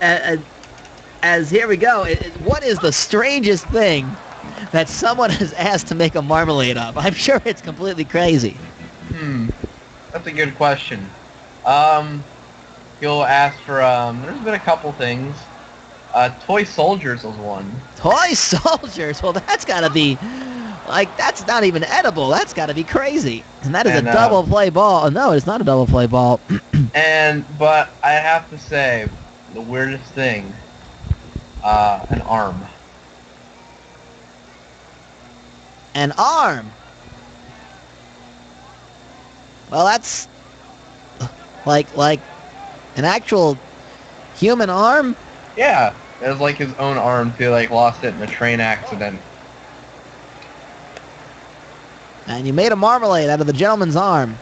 as, as here we go. What is the strangest thing that someone has asked to make a marmalade of? I'm sure it's completely crazy. Hmm. That's a good question. Um, you'll ask for, um, there's been a couple things. Uh, Toy Soldiers was one. Toy soldiers. Well, that's got to be like that's not even edible. That's got to be crazy. And that is And, a uh, double play ball. No, it's not a double play ball. And, but I have to say, the weirdest thing, uh, an arm. An arm. Well, that's like like an actual human arm. Yeah, it was like his own arm too, like lost it in a train accident. And you made a marmalade out of the gentleman's arm.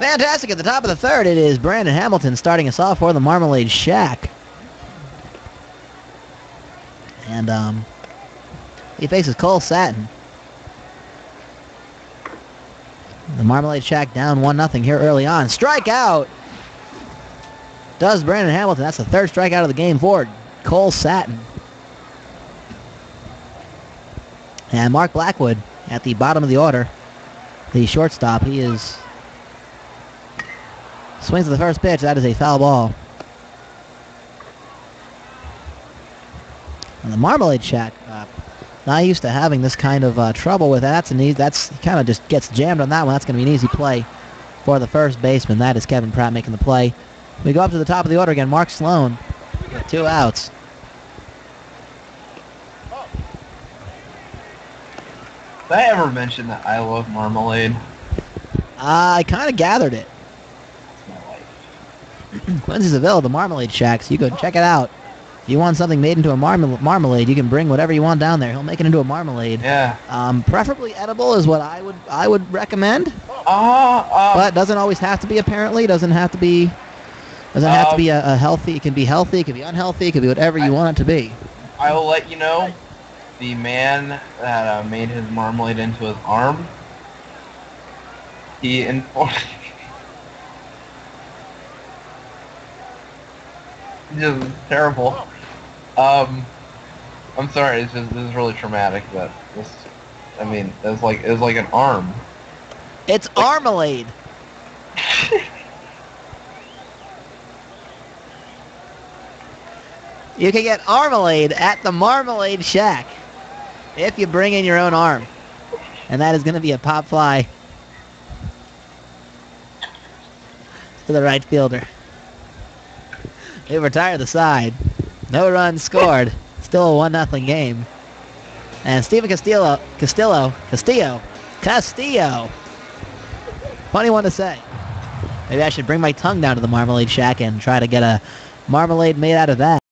Fantastic. At the top of the third, it is Brandon Hamilton starting us off for the Marmalade Shack. And um, he faces Cole Satin. The Marmalade Shack down 1 nothing here early on. Strikeout! Does Brandon Hamilton. That's the third strikeout of the game for Cole Satin. And Mark Blackwood at the bottom of the order. The shortstop. He is swings at the first pitch. That is a foul ball. And the Marmalade Shack, uh, not used to having this kind of uh, trouble with that. That's an easy, that's he kind of just gets jammed on that one. That's going to be an easy play for the first baseman. That is Kevin Pratt making the play. We go up to the top of the order again. Mark Sloan with two outs. Did I ever mention that I love marmalade? Uh, I kind of gathered it. Seville, the Marmalade Shack. So you go check it out. If you want something made into a marmal- marmalade, you can bring whatever you want down there. He'll make it into a marmalade. Yeah. Um, preferably edible is what I would I would recommend, Ah, uh, but doesn't always have to be. Apparently, doesn't have to be. Doesn't have to Um, be a, a healthy. It can be healthy. It can be unhealthy. It can be whatever you I- want it to be. I will let you know. The man that uh, made his marmalade into his arm. He informed. Just terrible. Um, I'm sorry. It's just this is really traumatic. But this, I mean, it was like it was like an arm. It's marmalade. You can get marmalade at the Marmalade Shack if you bring in your own arm. And that is going to be a pop fly to the right fielder. They retire the side. No runs scored. Still a 1 nothing game. And Steven Castillo, Castillo, Castillo, Castillo. Funny one to say. Maybe I should bring my tongue down to the Marmalade Shack and try to get a marmalade made out of that.